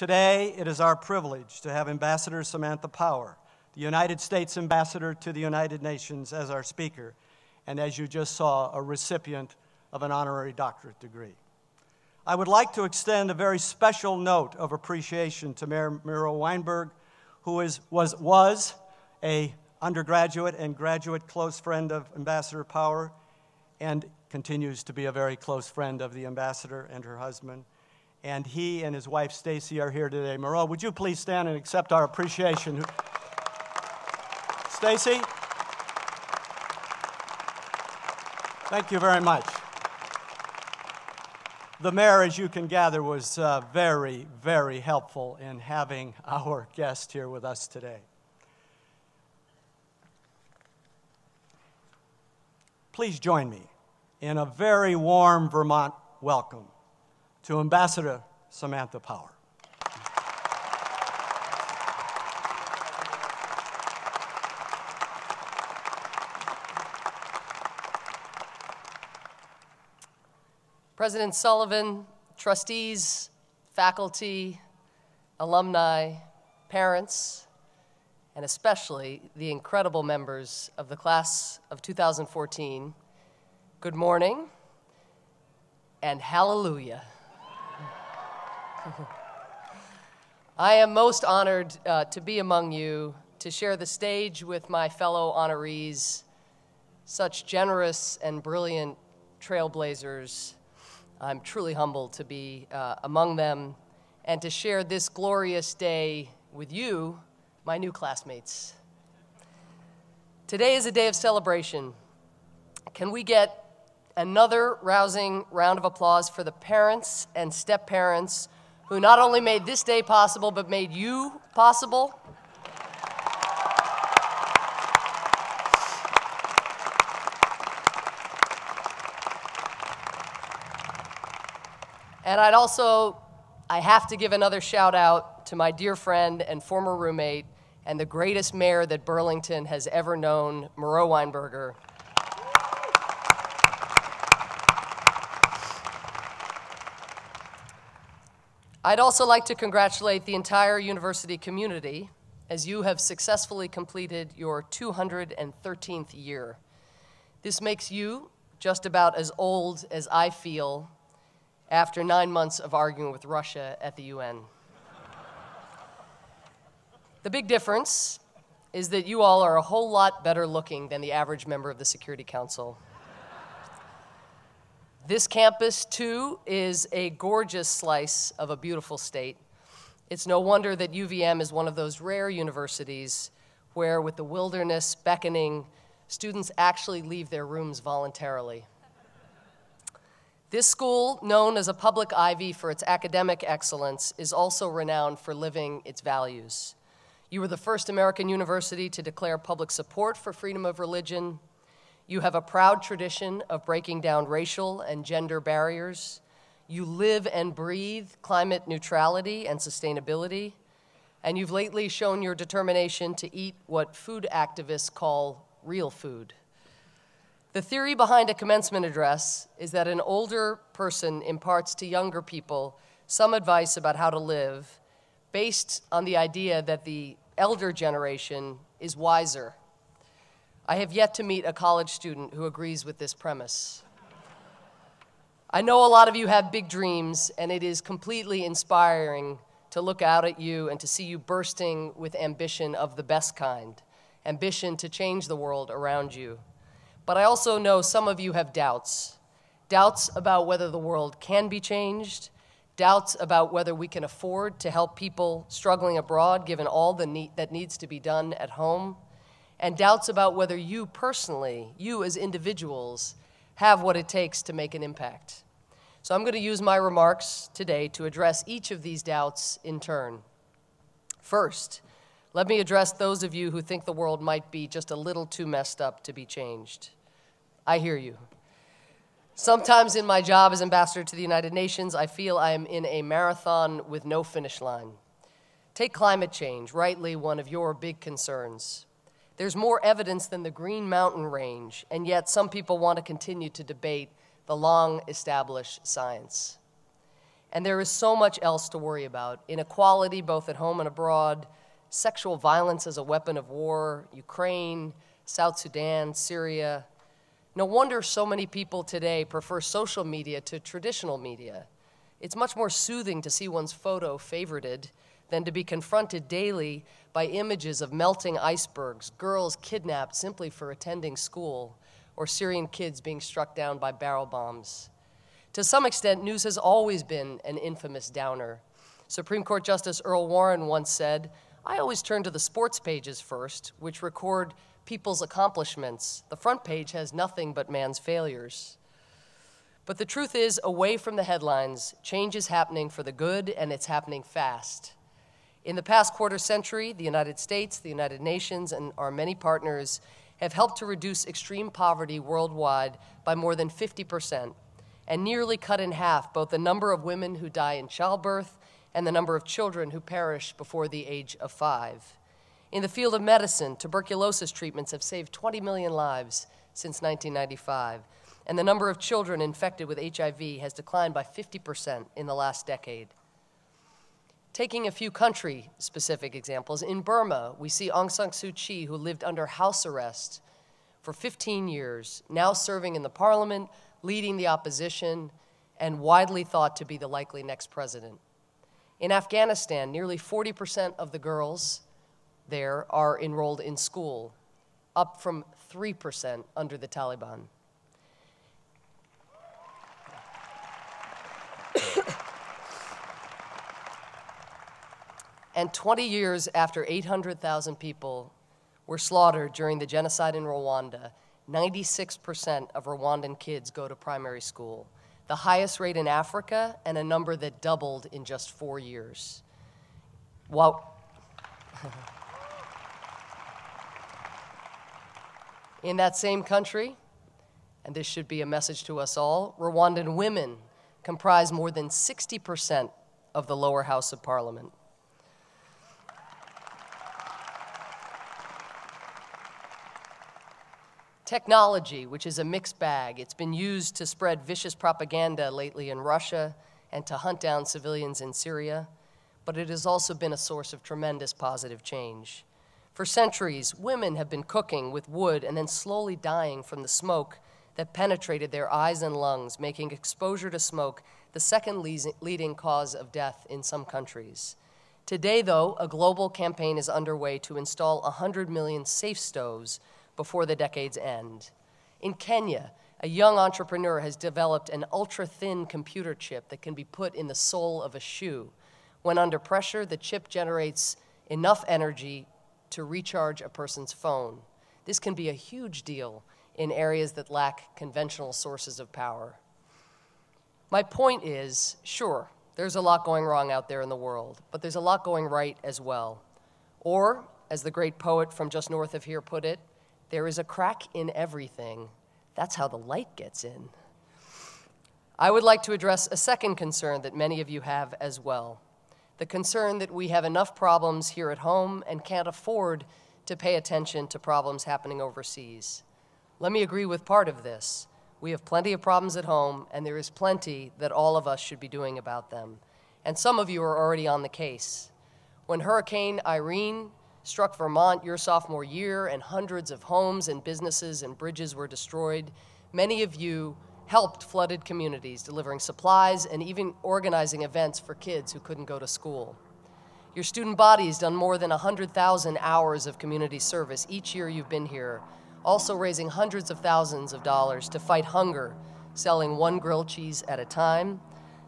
Today, it is our privilege to have Ambassador Samantha Power, the United States Ambassador to the United Nations, as our speaker, and as you just saw, a recipient of an honorary doctorate degree. I would like to extend a very special note of appreciation to Mayor Miro Weinberger, who is, was, was a undergraduate and graduate close friend of Ambassador Power and continues to be a very close friend of the ambassador and her husband. And he and his wife Stacy are here today. Miro, would you please stand and accept our appreciation? Stacy? Thank you very much. The mayor, as you can gather, was uh, very, very helpful in having our guest here with us today. Please join me in a very warm Vermont welcome to Ambassador Samantha Power. President Sullivan, trustees, faculty, alumni, parents, and especially the incredible members of the class of 2014, good morning and hallelujah. I am most honored uh, to be among you to share the stage with my fellow honorees, such generous and brilliant trailblazers I'm truly humbled to be uh, among them and to share this glorious day with you, my new classmates. Today is a day of celebration. Can we get another rousing round of applause for the parents and step parents who not only made this day possible, but made you possible? And I'd also, I have to give another shout out to my dear friend and former roommate and the greatest mayor that Burlington has ever known, Miro Weinberger. I'd also like to congratulate the entire university community as you have successfully completed your 213th year. This makes you just about as old as I feel after nine months of arguing with Russia at the UN. the big difference is that you all are a whole lot better looking than the average member of the Security Council. This campus, too, is a gorgeous slice of a beautiful state. It's no wonder that UVM is one of those rare universities where, with the wilderness beckoning, students actually leave their rooms voluntarily. This school, known as a public ivy for its academic excellence, is also renowned for living its values. You were the first American university to declare public support for freedom of religion. You have a proud tradition of breaking down racial and gender barriers. You live and breathe climate neutrality and sustainability. And you've lately shown your determination to eat what food activists call real food. The theory behind a commencement address is that an older person imparts to younger people some advice about how to live based on the idea that the elder generation is wiser. I have yet to meet a college student who agrees with this premise. I know a lot of you have big dreams, and it is completely inspiring to look out at you and to see you bursting with ambition of the best kind ambition to change the world around you. But I also know some of you have doubts doubts about whether the world can be changed, doubts about whether we can afford to help people struggling abroad given all the need that needs to be done at home, and doubts about whether you personally, you as individuals, have what it takes to make an impact. So I'm going to use my remarks today to address each of these doubts in turn. First, let me address those of you who think the world might be just a little too messed up to be changed. I hear you. Sometimes in my job as ambassador to the United Nations, I feel I am in a marathon with no finish line. Take climate change, rightly one of your big concerns. There's more evidence than the Green Mountain Range, and yet some people want to continue to debate the long established science. And there is so much else to worry about inequality, both at home and abroad, sexual violence as a weapon of war, Ukraine, South Sudan, Syria. No wonder so many people today prefer social media to traditional media. It's much more soothing to see one's photo favorited than to be confronted daily by images of melting icebergs, girls kidnapped simply for attending school, or Syrian kids being struck down by barrel bombs. To some extent, news has always been an infamous downer. Supreme Court Justice Earl Warren once said, I always turn to the sports pages first, which record people's accomplishments. The front page has nothing but man's failures. But the truth is, away from the headlines, change is happening for the good, and it's happening fast. In the past quarter century, the United States, the United Nations, and our many partners have helped to reduce extreme poverty worldwide by more than 50% and nearly cut in half both the number of women who die in childbirth and the number of children who perish before the age of five. In the field of medicine, tuberculosis treatments have saved 20 million lives since 1995, and the number of children infected with HIV has declined by 50% in the last decade. Taking a few country specific examples, in Burma, we see Aung San Suu Kyi, who lived under house arrest for 15 years, now serving in the parliament, leading the opposition, and widely thought to be the likely next president. In Afghanistan, nearly 40% of the girls there are enrolled in school, up from 3% under the Taliban. And 20 years after 800,000 people were slaughtered during the genocide in Rwanda, 96% of Rwandan kids go to primary school, the highest rate in Africa, and a number that doubled in just four years. While in that same country, and this should be a message to us all, Rwandan women comprise more than 60% of the lower house of parliament. Technology, which is a mixed bag, it's been used to spread vicious propaganda lately in Russia and to hunt down civilians in Syria, but it has also been a source of tremendous positive change. For centuries, women have been cooking with wood and then slowly dying from the smoke that penetrated their eyes and lungs, making exposure to smoke the second leading cause of death in some countries. Today, though, a global campaign is underway to install 100 million safe stoves before the decade's end. In Kenya, a young entrepreneur has developed an ultra thin computer chip that can be put in the sole of a shoe. When under pressure, the chip generates enough energy to recharge a person's phone. This can be a huge deal in areas that lack conventional sources of power. My point is sure, there's a lot going wrong out there in the world, but there's a lot going right as well. Or, as the great poet from just north of here put it, there is a crack in everything. That's how the light gets in. I would like to address a second concern that many of you have as well the concern that we have enough problems here at home and can't afford to pay attention to problems happening overseas. Let me agree with part of this. We have plenty of problems at home, and there is plenty that all of us should be doing about them. And some of you are already on the case. When Hurricane Irene struck Vermont your sophomore year, and hundreds of homes and businesses and bridges were destroyed. Many of you helped flooded communities, delivering supplies and even organizing events for kids who couldn't go to school. Your student body has done more than 100,000 hours of community service each year you've been here, also raising hundreds of thousands of dollars to fight hunger, selling one grilled cheese at a time,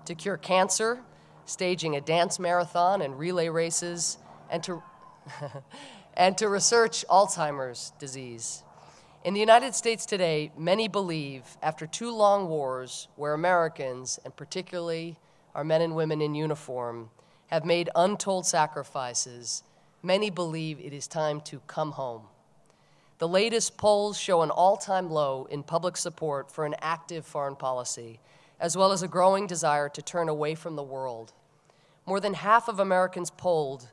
to cure cancer, staging a dance marathon and relay races, and to and to research Alzheimer's disease. In the United States today, many believe after two long wars where Americans, and particularly our men and women in uniform, have made untold sacrifices, many believe it is time to come home. The latest polls show an all time low in public support for an active foreign policy, as well as a growing desire to turn away from the world. More than half of Americans polled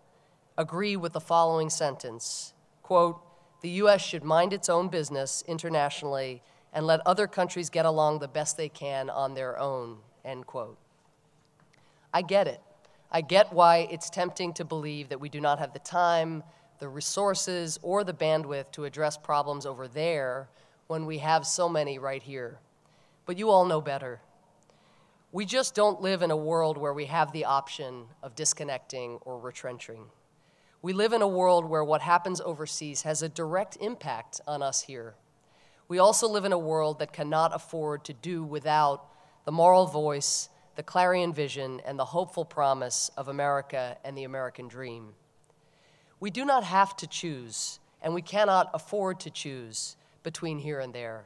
agree with the following sentence quote, the U.S. should mind its own business internationally and let other countries get along the best they can on their own, end quote. I get it. I get why it's tempting to believe that we do not have the time, the resources, or the bandwidth to address problems over there when we have so many right here. But you all know better. We just don't live in a world where we have the option of disconnecting or retrenching. We live in a world where what happens overseas has a direct impact on us here. We also live in a world that cannot afford to do without the moral voice, the clarion vision, and the hopeful promise of America and the American dream. We do not have to choose, and we cannot afford to choose between here and there.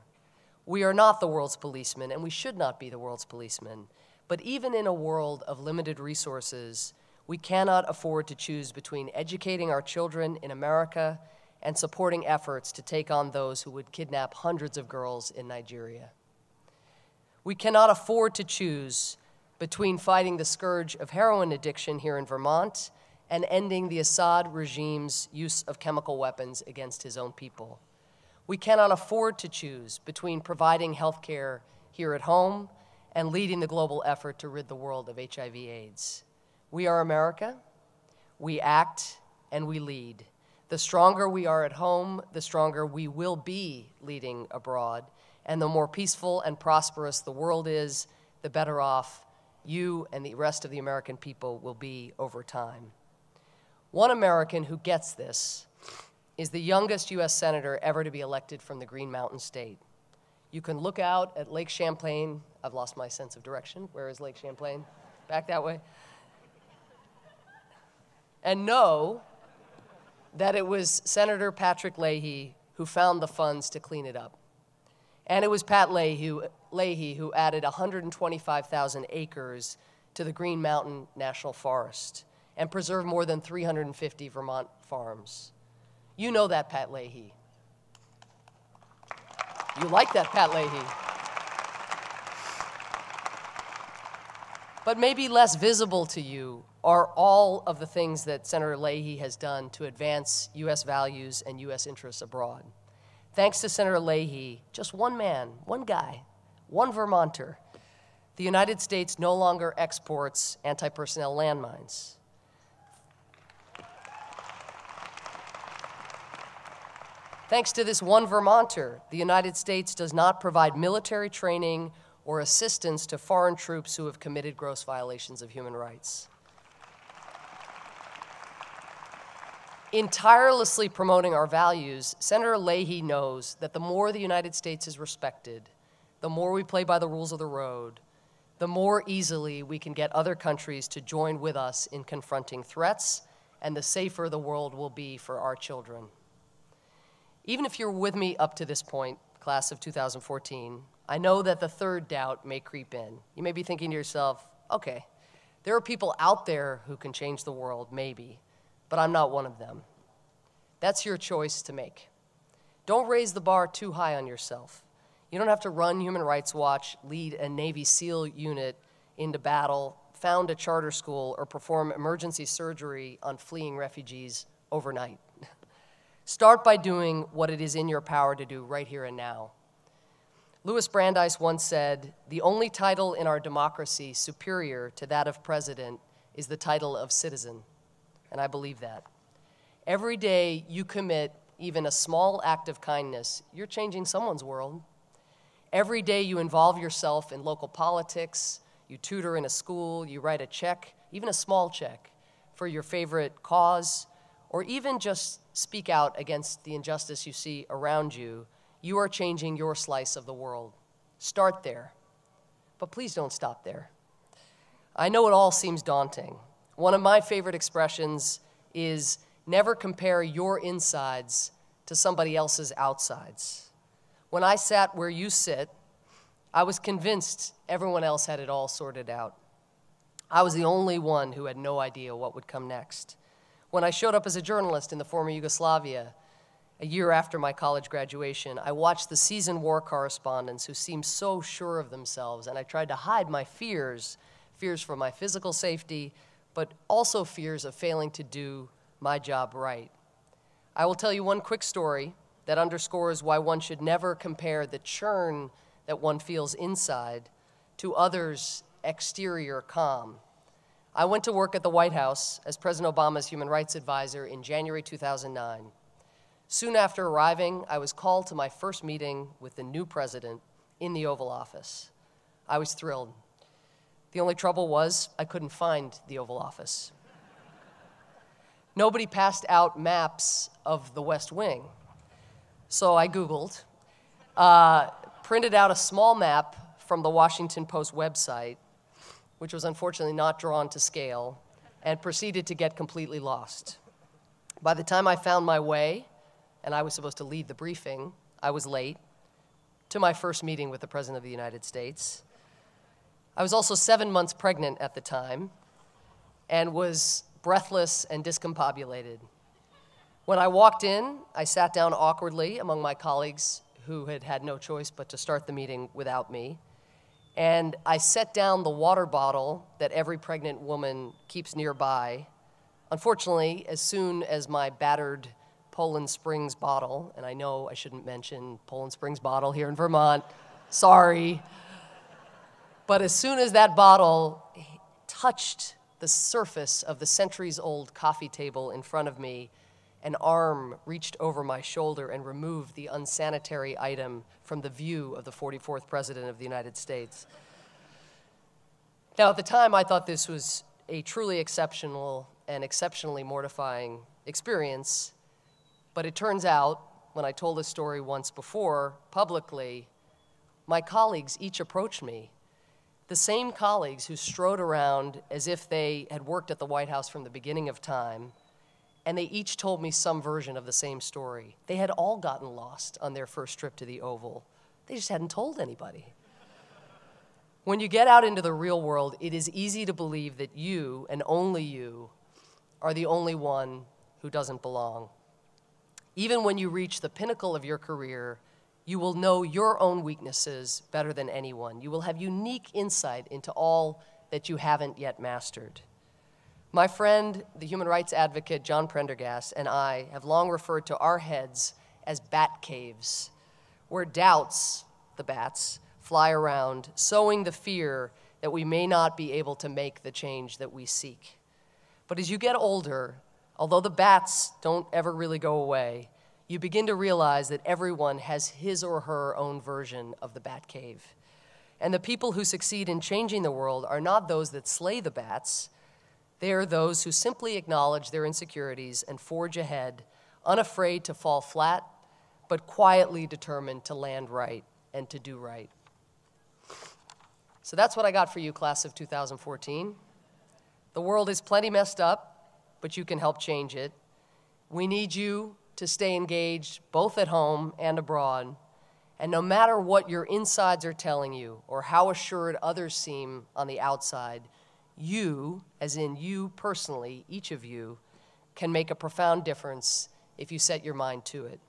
We are not the world's policemen, and we should not be the world's policemen. But even in a world of limited resources, we cannot afford to choose between educating our children in America and supporting efforts to take on those who would kidnap hundreds of girls in Nigeria. We cannot afford to choose between fighting the scourge of heroin addiction here in Vermont and ending the Assad regime's use of chemical weapons against his own people. We cannot afford to choose between providing health care here at home and leading the global effort to rid the world of HIV AIDS. We are America, we act, and we lead. The stronger we are at home, the stronger we will be leading abroad. And the more peaceful and prosperous the world is, the better off you and the rest of the American people will be over time. One American who gets this is the youngest U.S. Senator ever to be elected from the Green Mountain State. You can look out at Lake Champlain. I've lost my sense of direction. Where is Lake Champlain? Back that way. And know that it was Senator Patrick Leahy who found the funds to clean it up. And it was Pat Leahy, Leahy who added 125,000 acres to the Green Mountain National Forest and preserved more than 350 Vermont farms. You know that, Pat Leahy. You like that, Pat Leahy. But maybe less visible to you are all of the things that Senator Leahy has done to advance U.S. values and U.S. interests abroad. Thanks to Senator Leahy, just one man, one guy, one Vermonter, the United States no longer exports anti personnel landmines. Thanks to this one Vermonter, the United States does not provide military training or assistance to foreign troops who have committed gross violations of human rights. In tirelessly promoting our values, Senator Leahy knows that the more the United States is respected, the more we play by the rules of the road, the more easily we can get other countries to join with us in confronting threats, and the safer the world will be for our children. Even if you're with me up to this point, class of 2014, I know that the third doubt may creep in. You may be thinking to yourself, okay, there are people out there who can change the world, maybe, but I'm not one of them. That's your choice to make. Don't raise the bar too high on yourself. You don't have to run Human Rights Watch, lead a Navy SEAL unit into battle, found a charter school, or perform emergency surgery on fleeing refugees overnight. Start by doing what it is in your power to do right here and now. Louis Brandeis once said, The only title in our democracy superior to that of president is the title of citizen. And I believe that. Every day you commit even a small act of kindness, you're changing someone's world. Every day you involve yourself in local politics, you tutor in a school, you write a check, even a small check, for your favorite cause, or even just speak out against the injustice you see around you, you are changing your slice of the world. Start there. But please don't stop there. I know it all seems daunting. One of my favorite expressions is never compare your insides to somebody else's outsides. When I sat where you sit, I was convinced everyone else had it all sorted out. I was the only one who had no idea what would come next. When I showed up as a journalist in the former Yugoslavia, a year after my college graduation, I watched the seasoned war correspondents who seemed so sure of themselves, and I tried to hide my fears fears for my physical safety, but also fears of failing to do my job right. I will tell you one quick story that underscores why one should never compare the churn that one feels inside to others' exterior calm. I went to work at the White House as President Obama's human rights advisor in January 2009. Soon after arriving, I was called to my first meeting with the new president in the Oval Office. I was thrilled. The only trouble was I couldn't find the Oval Office. Nobody passed out maps of the West Wing. So I Googled, uh, printed out a small map from the Washington Post website, which was unfortunately not drawn to scale, and proceeded to get completely lost. By the time I found my way, and I was supposed to lead the briefing, I was late to my first meeting with the President of the United States. I was also seven months pregnant at the time and was breathless and discombobulated. When I walked in, I sat down awkwardly among my colleagues who had had no choice but to start the meeting without me. And I set down the water bottle that every pregnant woman keeps nearby. Unfortunately, as soon as my battered Poland Springs bottle, and I know I shouldn't mention Poland Springs bottle here in Vermont, sorry. But as soon as that bottle touched the surface of the centuries old coffee table in front of me, an arm reached over my shoulder and removed the unsanitary item from the view of the 44th President of the United States. Now, at the time, I thought this was a truly exceptional and exceptionally mortifying experience, but it turns out, when I told this story once before publicly, my colleagues each approached me. The same colleagues who strode around as if they had worked at the White House from the beginning of time and they each told me some version of the same story. They had all gotten lost on their first trip to the Oval, they just hadn't told anybody. When you get out into the real world, it is easy to believe that you, and only you, are the only one who doesn't belong. Even when you reach the pinnacle of your career, you will know your own weaknesses better than anyone. You will have unique insight into all that you haven't yet mastered. My friend, the human rights advocate John Prendergast, and I have long referred to our heads as bat caves, where doubts, the bats, fly around, sowing the fear that we may not be able to make the change that we seek. But as you get older, although the bats don't ever really go away, you begin to realize that everyone has his or her own version of the bat cave. And the people who succeed in changing the world are not those that slay the bats they are those who simply acknowledge their insecurities and forge ahead, unafraid to fall flat, but quietly determined to land right and to do right. So that's what I got for you, class of 2014. The world is plenty messed up, but you can help change it. We need you to stay engaged both at home and abroad. And no matter what your insides are telling you or how assured others seem on the outside, you, as in you personally, each of you, can make a profound difference if you set your mind to it.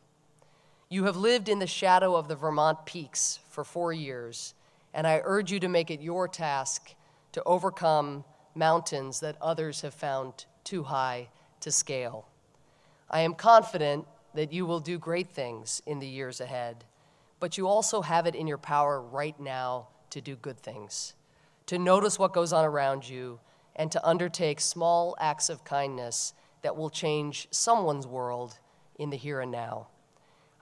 You have lived in the shadow of the Vermont peaks for four years, and I urge you to make it your task to overcome mountains that others have found too high to scale. I am confident that you will do great things in the years ahead, but you also have it in your power right now to do good things to notice what goes on around you, and to undertake small acts of kindness that will change someone's world in the here and now.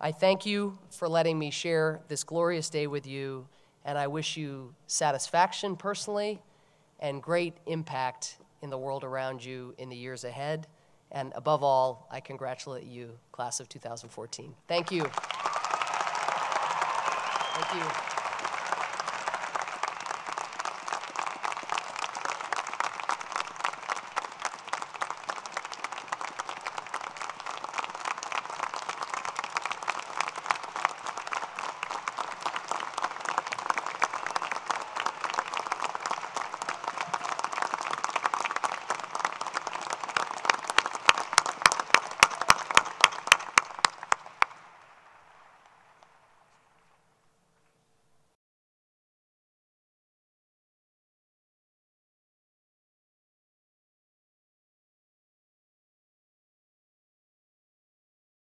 I thank you for letting me share this glorious day with you, and I wish you satisfaction personally and great impact in the world around you in the years ahead. And above all, I congratulate you, class of 2014. Thank you. Thank you.